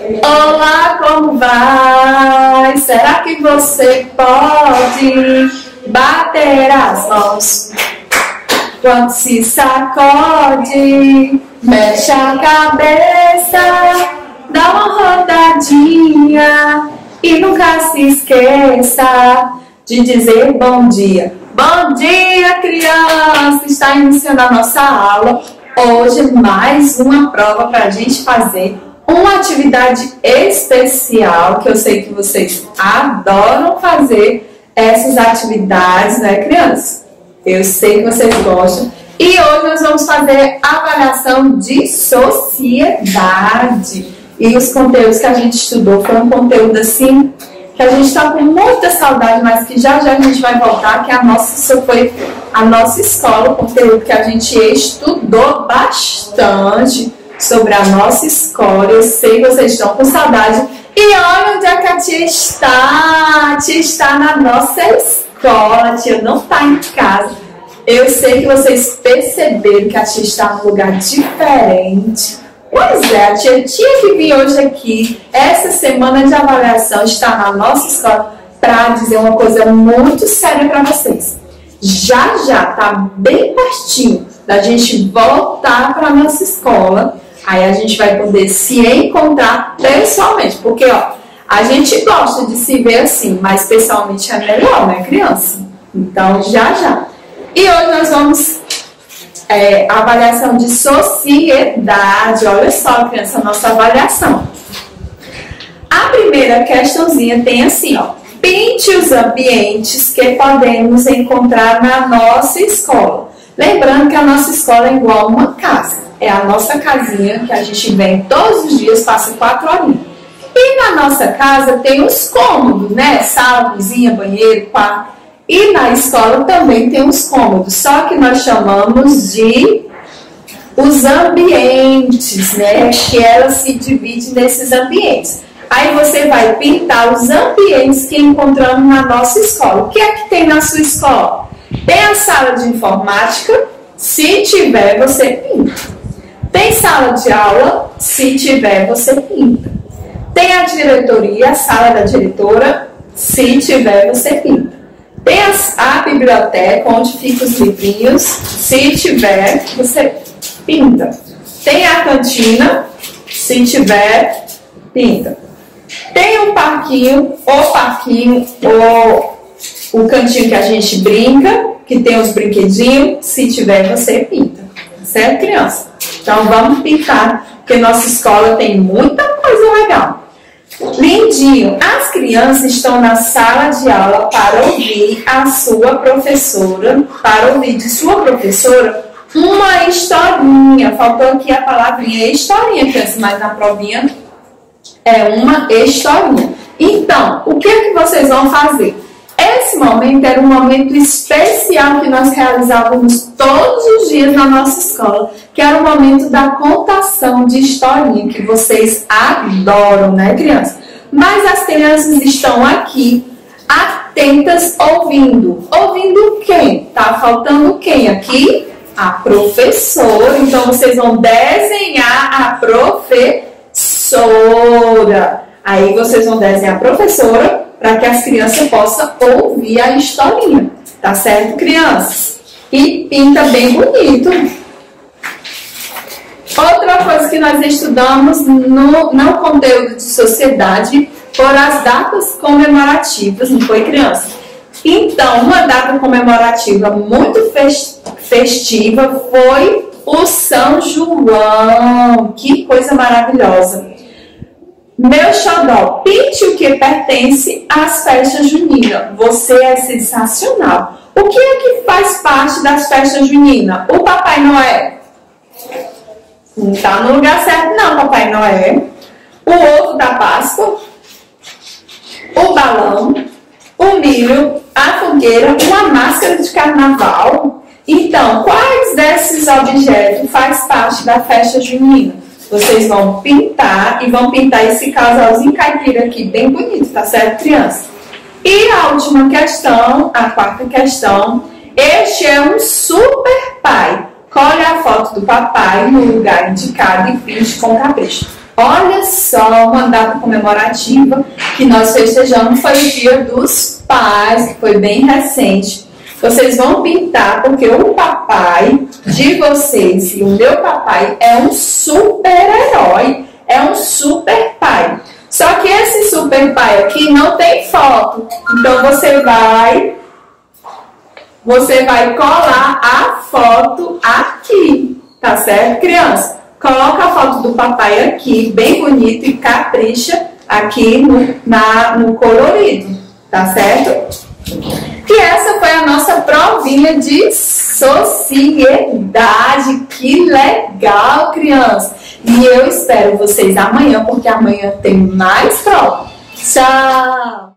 Olá, como vai? Será que você pode bater as mãos? Quando se sacode, mexe a cabeça, dá uma rodadinha e nunca se esqueça de dizer bom dia. Bom dia, criança! Está iniciando a nossa aula. Hoje, mais uma prova para a gente fazer uma atividade especial que eu sei que vocês adoram fazer essas atividades, né, crianças? Eu sei que vocês gostam. E hoje nós vamos fazer avaliação de sociedade. E os conteúdos que a gente estudou foi um conteúdo assim que a gente está com muita saudade, mas que já já a gente vai voltar, que a nossa, isso foi a nossa escola, o conteúdo que a gente estudou bastante sobre a nossa escola. Eu sei que vocês estão com saudade. E olha onde é que a tia está. A tia está na nossa escola. A tia não está em casa. Eu sei que vocês perceberam que a tia está num lugar diferente. Pois é, a tia tinha que vir hoje aqui. Essa semana de avaliação está na nossa escola para dizer uma coisa muito séria para vocês. Já já tá bem pertinho da gente voltar para nossa escola. Aí a gente vai poder se encontrar pessoalmente, porque ó, a gente gosta de se ver assim, mas pessoalmente é melhor, né, criança? Então já já. E hoje nós vamos é, avaliação de sociedade. Olha só, criança, nossa avaliação. A primeira questãozinha tem assim, ó. Pinte os ambientes que podemos encontrar na nossa escola. Lembrando que a nossa escola é igual a uma casa. É a nossa casinha que a gente vem todos os dias, passa quatro horinhas. E na nossa casa tem os cômodos, né? Sala, cozinha, banheiro, quarto. E na escola também tem os cômodos, só que nós chamamos de os ambientes, né? Que ela se divide nesses ambientes. Aí você vai pintar os ambientes que encontramos na nossa escola. O que é que tem na sua escola? Tem a sala de informática, se tiver, você pinta. Tem sala de aula, se tiver, você pinta. Tem a diretoria, a sala da diretora, se tiver, você pinta. Tem a, a biblioteca, onde ficam os livrinhos. Se tiver, você pinta. Tem a cantina, se tiver, pinta. Tem um parquinho, o parquinho, ou o cantinho que a gente brinca, que tem os brinquedinhos, se tiver, você pinta. Certo, criança? Então vamos pintar, porque nossa escola tem muita coisa legal. Lindinho, as crianças estão na sala de aula para ouvir a sua professora, para ouvir de sua professora uma historinha. Faltou aqui a palavrinha historinha, criança, mas na provinha é uma historinha. Então, o que é que vocês vão fazer? Esse momento era um momento especial que nós realizávamos todos os dias na nossa escola, que era o momento da contação de historinha, que vocês adoram, né, crianças? Mas as crianças estão aqui atentas ouvindo. Ouvindo quem? Tá faltando quem aqui? A professora. Então vocês vão desenhar a professora. Aí vocês vão desenhar a professora para que as crianças possam ouvir a historinha. Tá certo, crianças? E pinta bem bonito. Outra coisa que nós estudamos no, no conteúdo de sociedade foram as datas comemorativas, não foi, criança? Então, uma data comemorativa muito festiva foi o São João. Que coisa maravilhosa! Meu xodó, pinte o que pertence às festas juninas. Você é sensacional. O que é que faz parte das festas juninas? O Papai Noel. Não está no lugar certo, não, Papai Noel. O ovo da Páscoa. O balão. O milho. A fogueira. Uma máscara de carnaval. Então, quais desses objetos faz parte da festa junina? Vocês vão pintar e vão pintar esse casalzinho caipira aqui, bem bonito, tá certo, criança? E a última questão, a quarta questão. Este é um super pai. Colhe a foto do papai no lugar indicado e pinte com capricho. Olha só, uma data comemorativa que nós festejamos foi o Dia dos Pais, que foi bem recente. Vocês vão pintar porque o papai de vocês e o meu papai é um super-herói, é um super pai. Só que esse super pai aqui não tem foto. Então você vai você vai colar a foto aqui, tá certo, criança? Coloca a foto do papai aqui, bem bonito e capricha aqui no, na, no colorido, tá certo? E essa foi a nossa provinha de sociedade. Que legal, criança! E eu espero vocês amanhã, porque amanhã tem mais prova. Tchau!